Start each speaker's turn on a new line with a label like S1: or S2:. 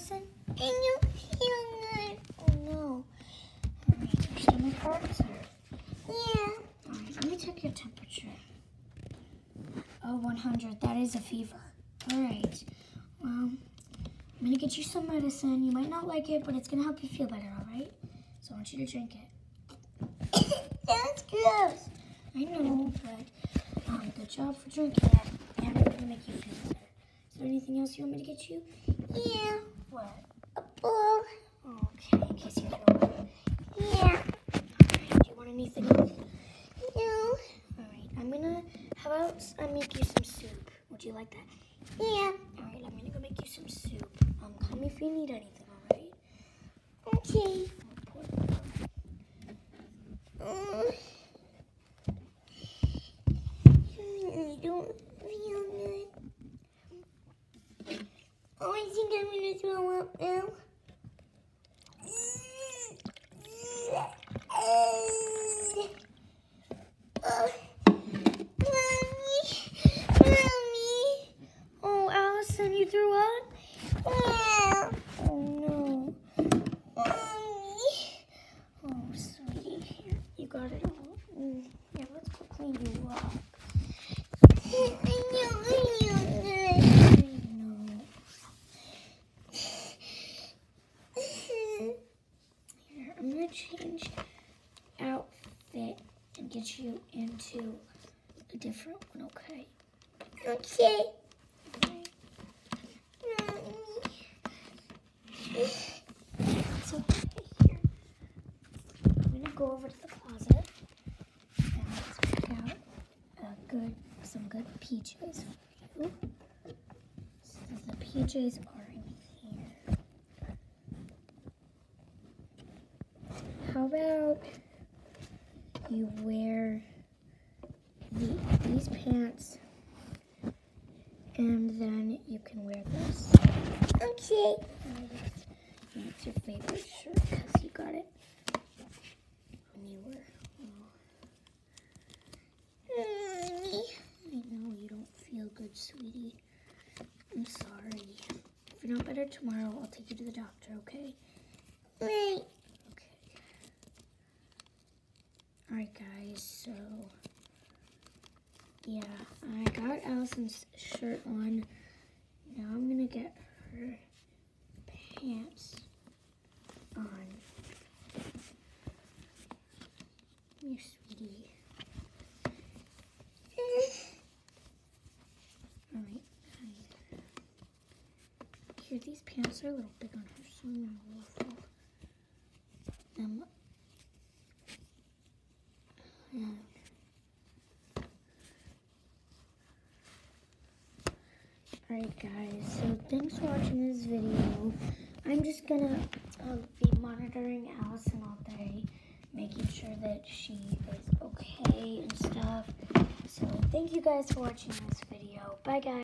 S1: Alison? I don't feel good. Oh no. Alright, your stomach hurts? Yeah. Alright, let me check your temperature. Oh, 100. That is a fever. Alright. Well, I'm gonna get you some medicine. You might not like it, but it's gonna help you feel better, alright? So I want you to drink it. That's gross. I know, but um, good job for drinking it. And it's gonna make you feel better. Is there anything else you want me to get you? Yeah. What? A bowl. Okay, in case you feel better. Yeah. Alright, do you want anything else? No. Alright, I'm gonna, about I make you some soup? Would you like that? Yeah. Alright, I'm gonna go make you some soup. Um, call me if you need anything, alright? Okay. Mm. I don't feel good. Oh, I think I'm gonna throw up now. Oh, mommy, mommy. Oh, Alison, you threw up? Yeah. Oh no, mommy. Oh, sweetie, here you got it all. Mm, Yeah, let's go clean you up. I know, I know, I know. Here, I'm gonna change outfit and get you into a different one, okay? Okay. It's okay here. I'm gonna go over to the closet and let's pick out a good, some good PJs for you. So the PJs are in here. How about you wear the, these pants and then you can wear this. Okay. It's your favorite shirt because you got it when you were. Mommy. I know you don't sweetie. I'm sorry. If you're not better tomorrow, I'll take you to the doctor, okay? Right. Okay. Alright, guys, so. Yeah, I got Alison's shirt on. Now I'm gonna get her pants on. Here, sweetie. Alright. Here, these pants are a little big on her, so I'm gonna ruffle them. And Alright guys, so thanks for watching this video. I'm just gonna um, be monitoring Alison all day, making sure that she is okay and stuff. So thank you guys for watching this video. Bye guys.